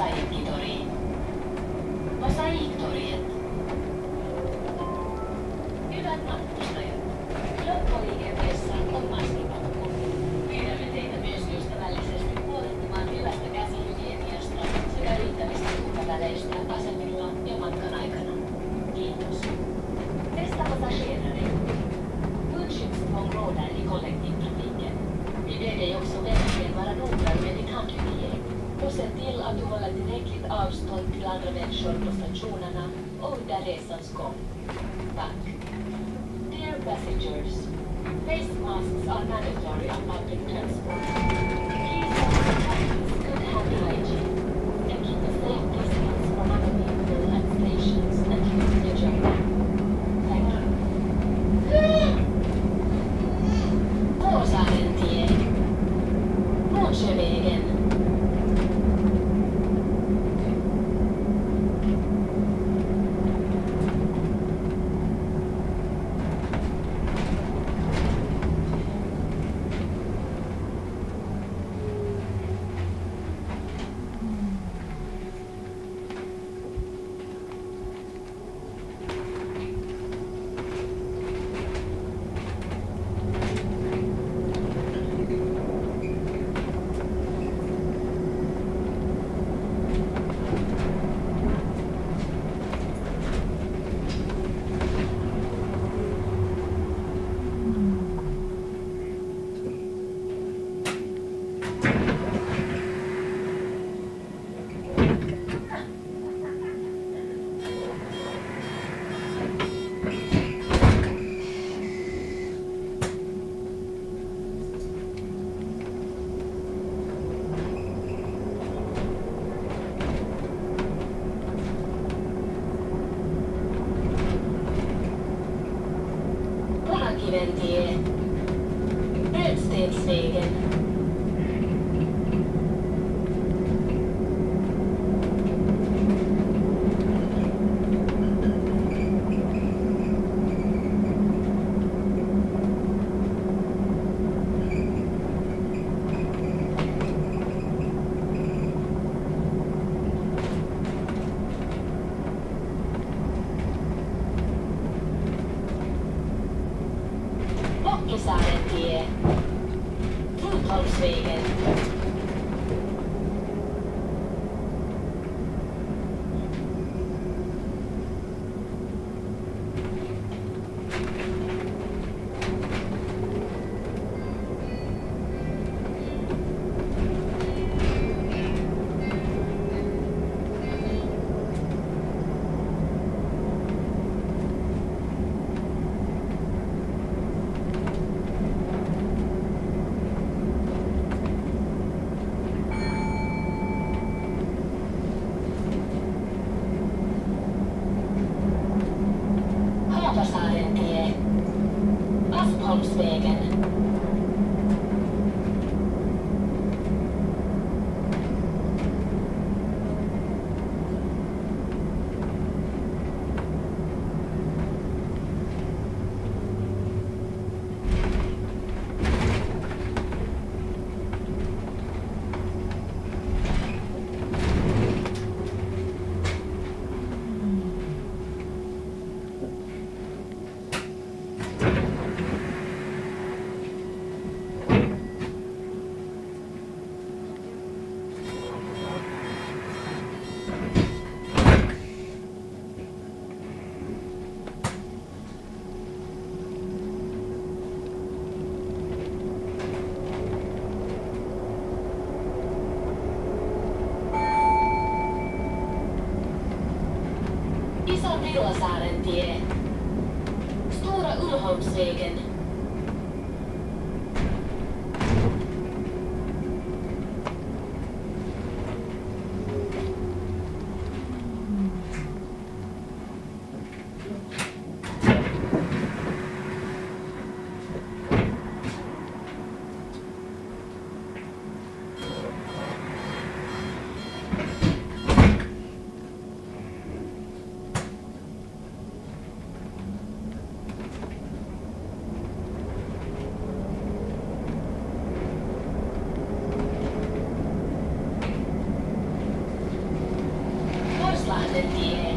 Mosaik Dori. Mosaik Dori. Hyvät matkustajat, loppuikä. Människor på stationerna och under resans gång. Tack. Dear passengers, face masks are mandatory on public transport. Please practice good hand hygiene Punakiventie. Rödstensvägen. Rudolfsvägen. Haapasaaren Aspholmsvägen. Ison Villasaaren tie. Stora Ulholmsvägen. Porslahdentie.